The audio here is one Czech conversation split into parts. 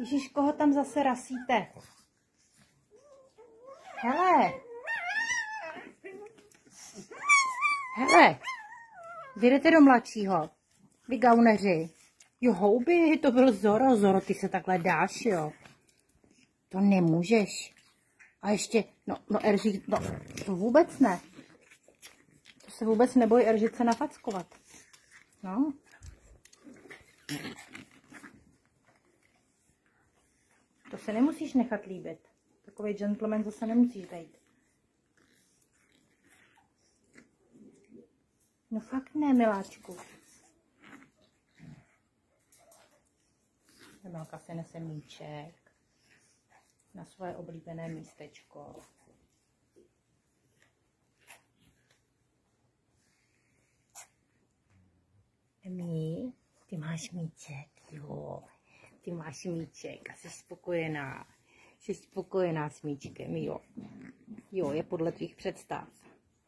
Ježíš, koho tam zase rasíte? Hele. Hele. Vy do mladšího. Vy gauneři. Jo, houby, to byl Zoro. Zoro, ty se takhle dáš, jo. To nemůžeš. A ještě, no, no Erži, no, to vůbec ne. To se vůbec nebojí Eržice nafackovat. No. To se nemusíš nechat líbit. Takový gentleman zase nemusíš být. No fakt ne, miláčku. Emilka se nese míček na svoje oblíbené místečko. Emi, ty máš míček, jo. Ty máš míček a jsi spokojená. Jsi spokojená s míčkem, jo. Jo, je podle tvých představ.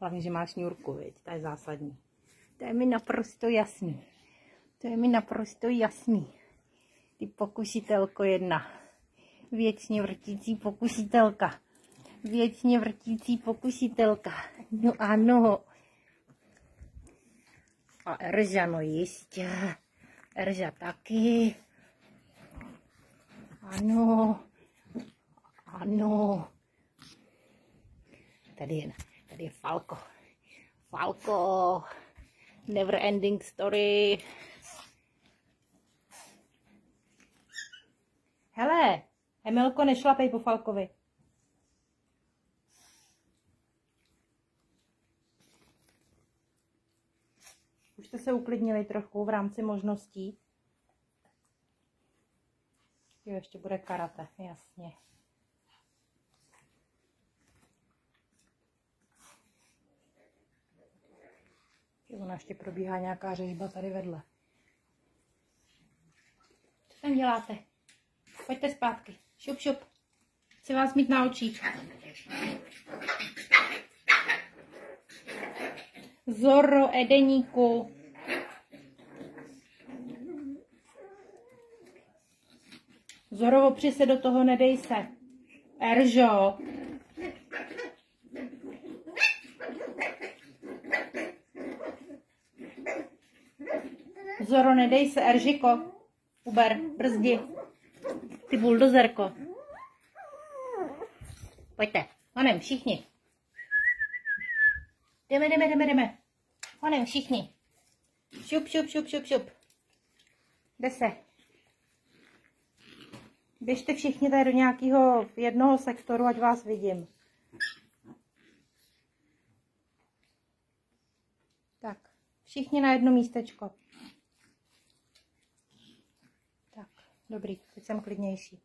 Hlavně, že máš ňurku, viď? To je zásadní. To je mi naprosto jasný. To je mi naprosto jasný. Ty pokusitelko jedna. Věčně vrtící pokusitelka. Věčně vrtící pokusitelka. No ano. A Erža, no jistě. Erža taky. Ano. Ano. Tady je, tady je Falko. Falko. Never ending story. Hele, Emilko, nešlapej po Falkovi. Už jste se uklidnili trochu v rámci možností. Jo, ještě bude karate, jasně. Jo, ona ještě probíhá nějaká řežba tady vedle. Co tam děláte? Pojďte zpátky. Šup, šup. Chci vás mít na očích. Zoro, Edeníku. Zoro, opři se do toho, nedej se. Eržo. Zoro, nedej se, Eržiko. Uber, brzdi. Ty buldozerko. Pojďte, honem, všichni. Jdeme, jdeme, jdeme, jdeme. Honem, všichni. Šup, šup, šup, šup, šup. Jde se. Běžte všichni tady do nějakého jednoho sektoru, ať vás vidím. Tak, všichni na jedno místečko. Dobrý, teď jsem klidnější.